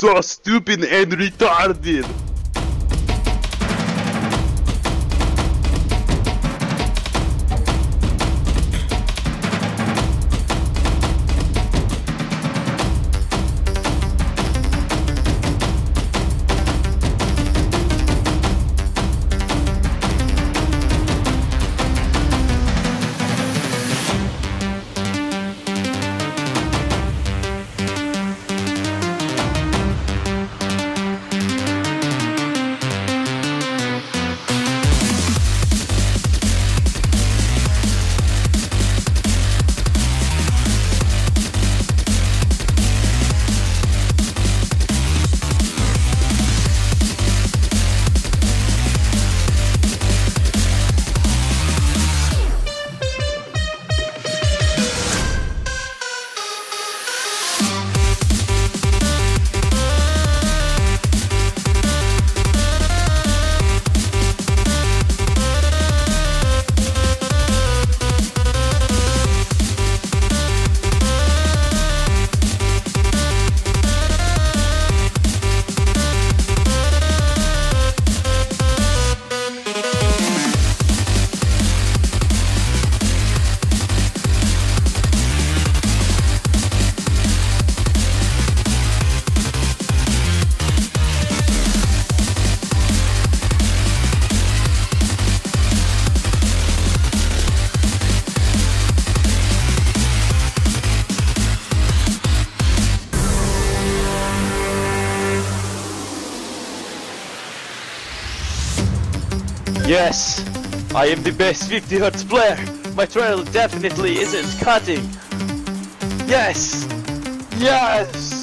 So stupid and retarded. Yes, I am the best 50 Hz player. My trail definitely isn't cutting. Yes, yes.